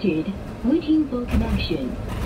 disconnected. Waiting for connection.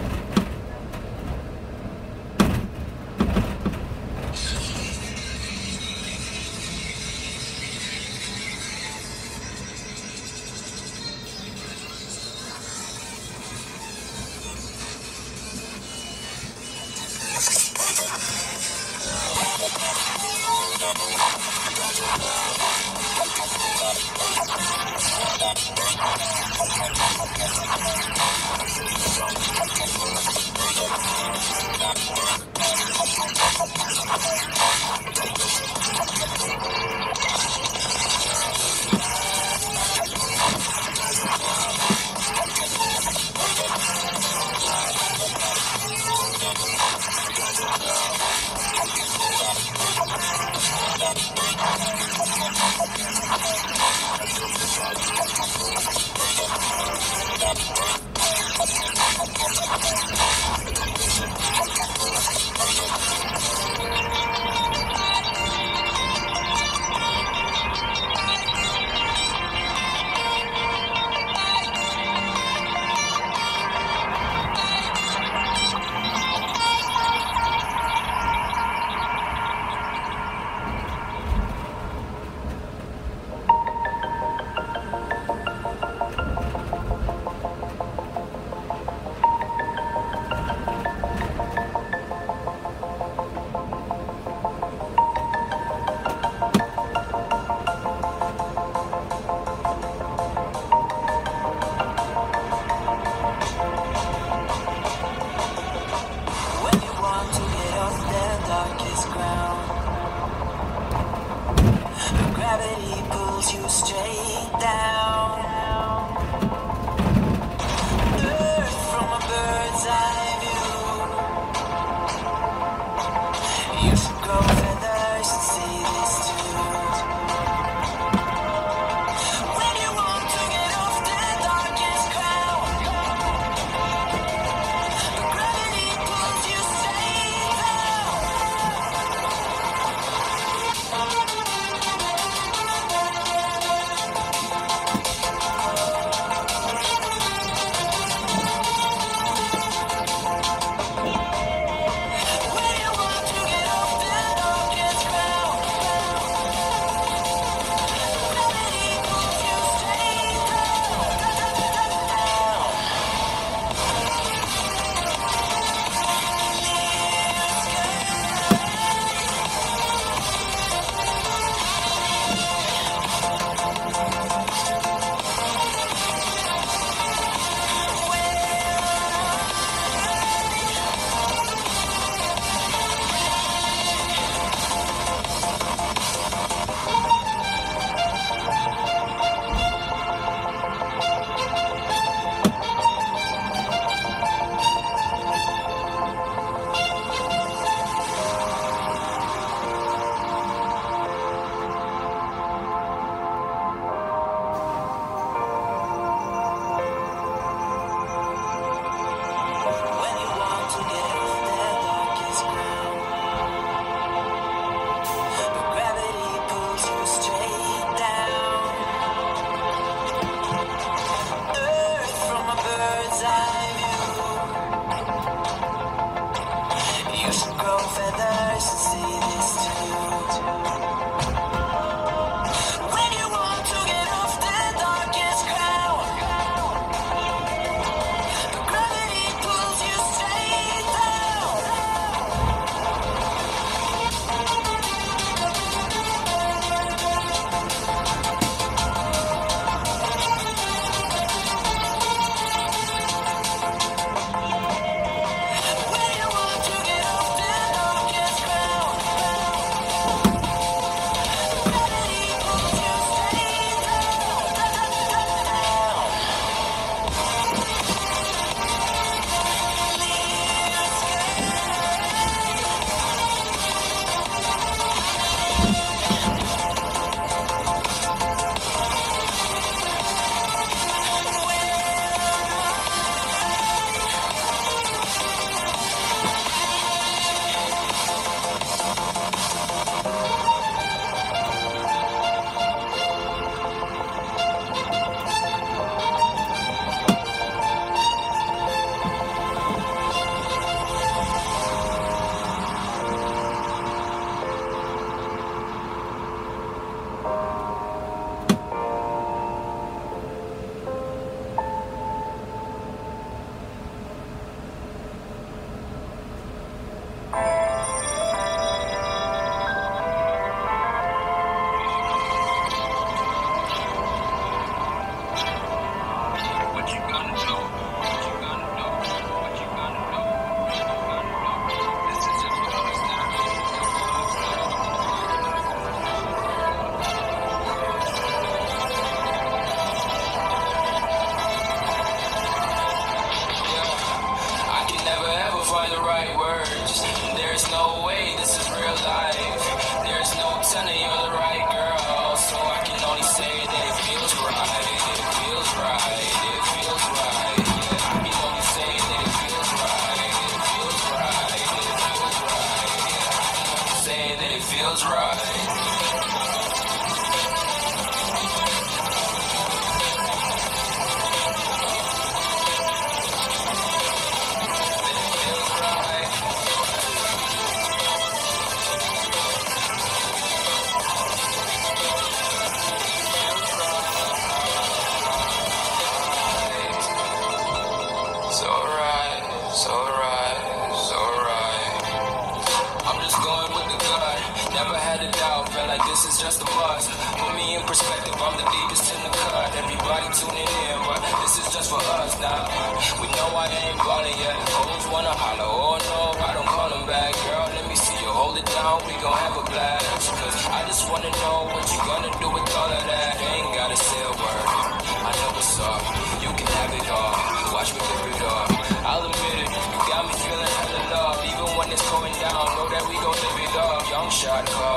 Up. Uh,